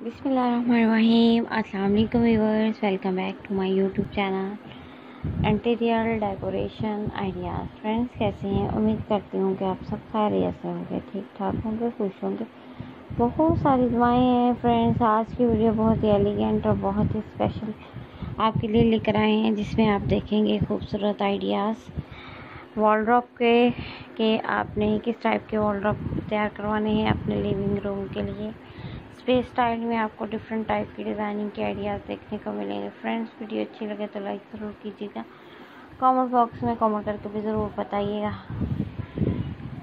अस्सलाम viewers welcome back to my YouTube channel. Interior decoration ideas friends कैसे हैं? उम्मीद करती हूँ कि आप सब खैरियत से होंगे ठीक ठाक होंगे, खुश होंगे। बहुत सारी दुआएँ हैं फ्रेंड्स आज की वीडियो बहुत ही एलिगेंट और बहुत ही स्पेशल आपके लिए लेकर आए हैं, जिसमें आप देखेंगे खूबसूरत आइडियाज़ वॉलड्रॉप के के आपने किस टाइप के वॉलड्रॉप तैयार करवाने हैं अपने लिविंग रूम के लिए? स्पेस स्टाइल में आपको डिफरेंट टाइप की डिज़ाइनिंग के आइडियाज़ देखने को मिलेंगे। फ्रेंड्स वीडियो अच्छी लगे तो लाइक ज़रूर कीजिएगा। कमेंट बॉक्स में कमेंट करके भी ज़रूर बताइएगा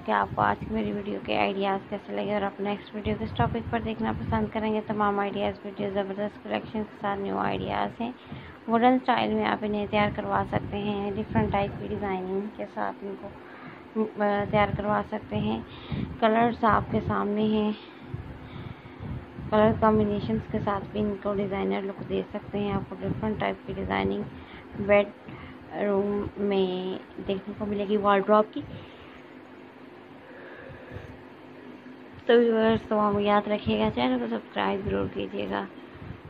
कि आपको आज की मेरी वीडियो के आइडियाज़ कैसे लगे और आप नेक्स्ट वीडियो किस टॉपिक पर देखना पसंद करेंगे। तमाम आइडियाज़ वीडियो ज़बरदस्त कलेक्शन के साथ न्यू आइडियाज़ हैं। वुडन स्टाइल में आप इन्हें तैयार करवा सकते हैं। डिफरेंट टाइप की डिज़ाइनिंग के साथ इनको तैयार करवा सकते हैं। कलर्स आपके सामने हैं। कलर कॉम्बिनेशन के साथ भी इनको डिज़ाइनर लुक दे सकते हैं। आपको डिफरेंट टाइप की डिज़ाइनिंग बेड रूम में देखने को मिलेगी वॉलड्रॉप की। तो व्यूअर्स तो हम याद रखिएगा, चैनल को सब्सक्राइब ज़रूर कीजिएगा।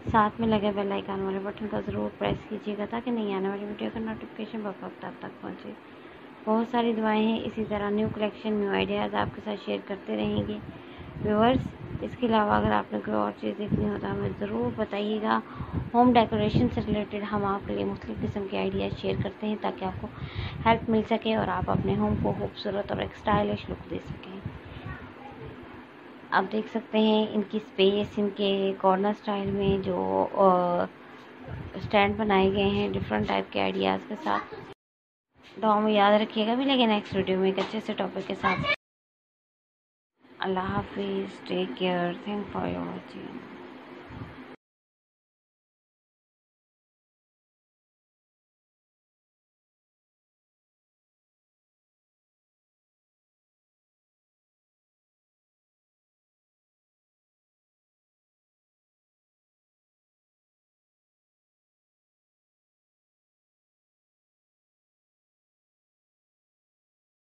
साथ में लगे बेल आइकन वाले बटन का ज़रूर प्रेस कीजिएगा, ताकि नहीं आने वाली वीडियो का नोटिफिकेशन बहुत वक्त आप तक पहुँचे। बहुत सारी दुआएँ हैं, इसी तरह न्यू कलेक्शन न्यू आइडियाज़ आपके साथ शेयर करते रहेंगे। व्यूअर्स इसके अलावा अगर आपने कोई और चीज़ देखनी हो तो हमें ज़रूर बताइएगा। होम डेकोरेशन से रिलेटेड हम आपके लिए मुख्तु किस्म के आइडियाज़ शेयर करते हैं ताकि आपको हेल्प मिल सके और आप अपने होम को खूबसूरत और एक स्टाइलिश लुक दे सकें। आप देख सकते हैं इनकी स्पेस इनके कॉर्नर स्टाइल में जो स्टैंड बनाए गए हैं डिफरेंट टाइप के आइडियाज़ के साथ। तो हम याद रखिएगा मिलेंगे नेक्स्ट वीडियो में एक अच्छे से टॉपिक के साथ। Allah Hafiz. Take care. Thank for your watching.